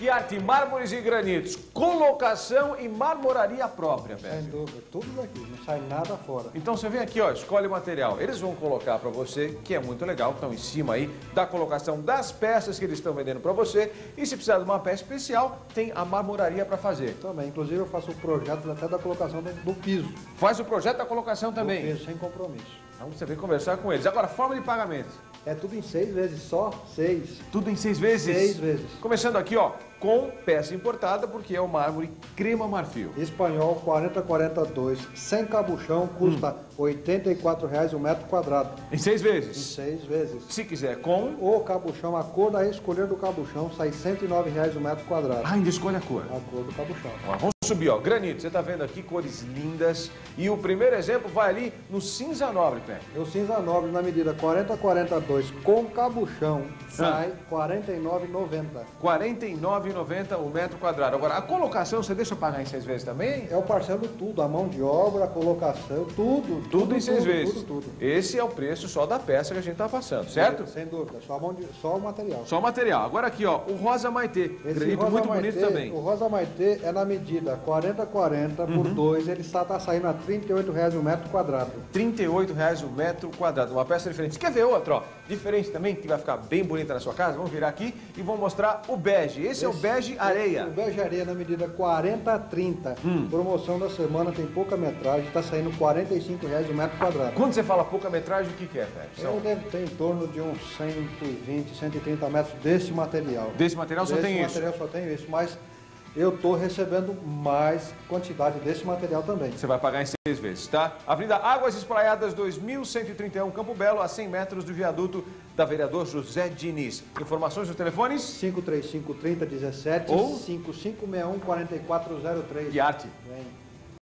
Que arte, mármores e granitos, colocação e marmoraria própria, Sem Pepe. dúvida, tudo daqui, não sai nada fora. Então você vem aqui, ó, escolhe o material. Eles vão colocar para você, que é muito legal, estão em cima aí da colocação das peças que eles estão vendendo para você. E se precisar de uma peça especial, tem a marmoraria para fazer. Também, inclusive eu faço o projeto até da colocação do, do piso. Faz o projeto da colocação Do também. piso, sem compromisso. Então você vem conversar com eles. Agora, forma de pagamento. É tudo em seis vezes, só seis. Tudo em seis vezes? Seis vezes. Começando aqui, ó, com peça importada, porque é o mármore crema marfil. Espanhol 4042, sem cabuchão, custa Hum. 84 reais o metro quadrado. Em seis Em vezes. seis vezes. Se quiser com, O cabuchão, a cor da escolher do cabuchão, sai 109 reais o metro quadrado. ah, ainda escolhe a cor. A cor do cabuchão. Ó, subir, ó. Granito, você tá vendo aqui cores lindas. E o primeiro exemplo vai ali no cinza nobre, Pé. O cinza nobre na medida 4042 com cabuchão sai R$ 49,90. 49,90 o metro quadrado. Agora, a colocação você deixa eu pagar em seis vezes também? É o parcelo tudo, a mão de obra, a colocação, tudo. Tudo, em seis tudo, vezes. Tudo, tudo. Esse é o preço só da peça que a gente tá passando, certo? Sem dúvida, só, a mão de, só o material. Só o material. Agora aqui, ó, o rosa maitê. Esse Granito rosa muito maitê, bonito também. O rosa maitê é na medida 4040 por Uhum. 2, ele está tá saindo a 38 reais o metro quadrado. 38 reais o metro quadrado. Uma peça diferente. Quer ver outra, ó? Diferente também, que vai ficar bem bonita na sua casa? Vamos virar aqui e vamos mostrar o bege. Esse, é o bege areia. O bege areia na medida 4030. Hum. Promoção da semana tem pouca metragem, está saindo 45 reais o metro quadrado. Quando você fala pouca metragem, o que, que é, Fred? Eu deve ter em torno de uns 120, 130 metros desse material. Desse material só Desse tem isso? material só tem isso, mas eu estou recebendo mais quantidade desse material também. Você vai pagar em seis vezes, tá? Avenida Águas Espraiadas, 2131, Campo Belo, a 100 metros do viaduto da vereador José Diniz. Informações nos telefones? 535 3017 Ou? 5561 4403. De arte. Vem.